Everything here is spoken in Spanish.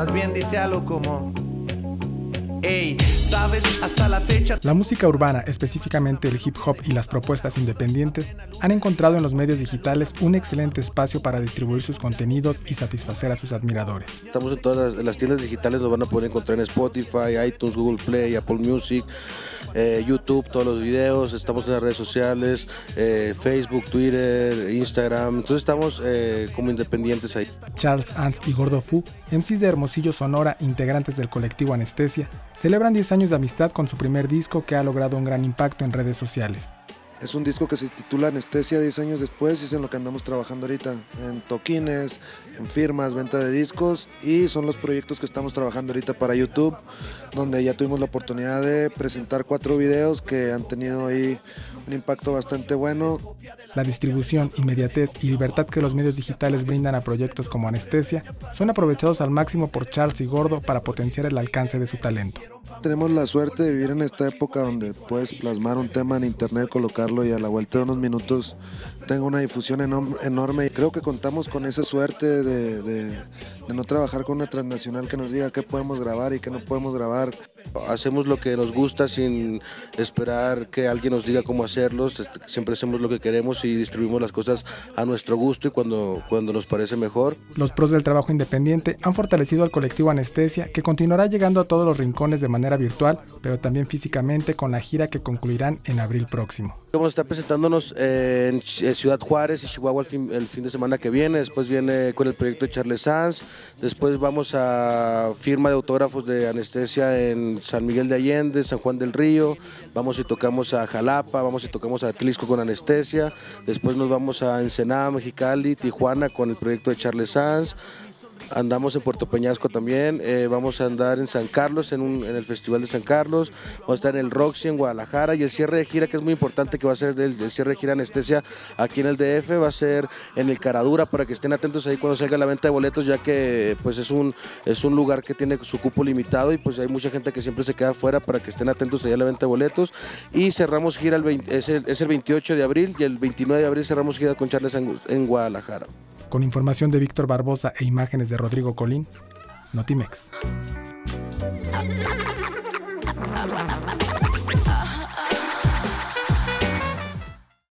más bien dice algo como... Ey, sabes, hasta la fecha. La música urbana, específicamente el hip hop y las propuestas independientes, han encontrado en los medios digitales un excelente espacio para distribuir sus contenidos y satisfacer a sus admiradores. Estamos en todas las, las tiendas digitales, nos van a poder encontrar en Spotify, iTunes, Google Play, Apple Music, eh, YouTube, todos los videos, estamos en las redes sociales, eh, Facebook, Twitter, Instagram, entonces estamos eh, como independientes ahí. Charles Ants y Gordo Fu, MCs de Hermosillo Sonora, integrantes del colectivo Anestesia, celebran 10 años de amistad con su primer disco que ha logrado un gran impacto en redes sociales. Es un disco que se titula Anestesia 10 años después y es en lo que andamos trabajando ahorita, en toquines, en firmas, venta de discos y son los proyectos que estamos trabajando ahorita para YouTube, donde ya tuvimos la oportunidad de presentar cuatro videos que han tenido ahí un impacto bastante bueno. La distribución, inmediatez y libertad que los medios digitales brindan a proyectos como Anestesia son aprovechados al máximo por Charles y Gordo para potenciar el alcance de su talento. Tenemos la suerte de vivir en esta época donde puedes plasmar un tema en internet, colocarlo y a la vuelta de unos minutos tenga una difusión enorme. Y creo que contamos con esa suerte de, de, de no trabajar con una transnacional que nos diga qué podemos grabar y qué no podemos grabar llevar Hacemos lo que nos gusta sin esperar que alguien nos diga cómo hacerlo. Siempre hacemos lo que queremos y distribuimos las cosas a nuestro gusto y cuando, cuando nos parece mejor. Los pros del trabajo independiente han fortalecido al colectivo Anestesia, que continuará llegando a todos los rincones de manera virtual, pero también físicamente con la gira que concluirán en abril próximo. Vamos a estar presentándonos en Ciudad Juárez y Chihuahua el fin, el fin de semana que viene. Después viene con el proyecto de Charles Sanz. Después vamos a firma de autógrafos de Anestesia en San Miguel de Allende, San Juan del Río, vamos y tocamos a Jalapa, vamos y tocamos a Atlisco con Anestesia, después nos vamos a Ensenada, Mexicali, Tijuana con el proyecto de Charles Sanz, andamos en Puerto Peñasco también, eh, vamos a andar en San Carlos, en, el Festival de San Carlos, vamos a estar en el Roxy en Guadalajara y el cierre de gira que es muy importante que va a ser el, cierre de gira anestesia aquí en el DF, va a ser en el Caradura para que estén atentos ahí cuando salga la venta de boletos ya que pues es un, es un lugar que tiene su cupo limitado y pues hay mucha gente que siempre se queda afuera para que estén atentos allá a la venta de boletos y cerramos gira el 20, es, el, es el 28 de abril y el 29 de abril cerramos gira con Charles en Guadalajara. Con información de Víctor Barbosa e imágenes de Rodrigo Colín, Notimex.